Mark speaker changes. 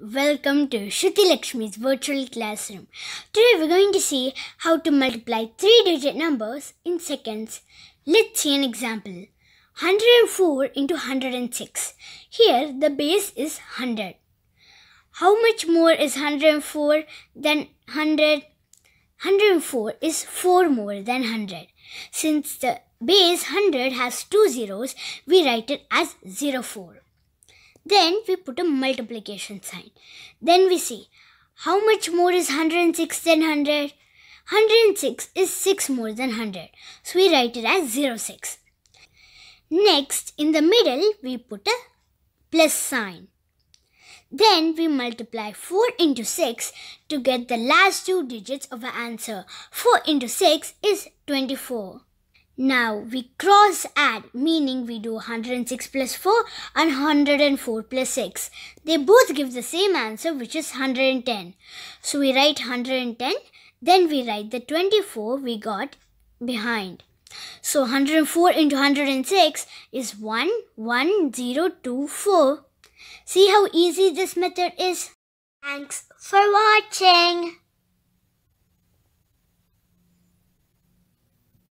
Speaker 1: Welcome to Sruthi Lakshmi's virtual classroom. Today we're going to see how to multiply three digit numbers in seconds. Let's see an example. 104 into 106. Here the base is 100. How much more is 104 than 100? 104 is 4 more than 100. Since the base 100 has two zeros, we write it as 04. Then we put a multiplication sign. Then we see how much more is 106 than 100? 106 is 6 more than 100. So we write it as 06. Next, in the middle, we put a plus sign. Then we multiply 4 into 6 to get the last two digits of our answer. 4 into 6 is 24. Now we cross add, meaning we do 106 plus 4 and 104 plus 6. They both give the same answer, which is 110. So we write 110, then we write the 24 we got behind. So 104 into 106 is 11024. See how easy this method is?
Speaker 2: Thanks for watching.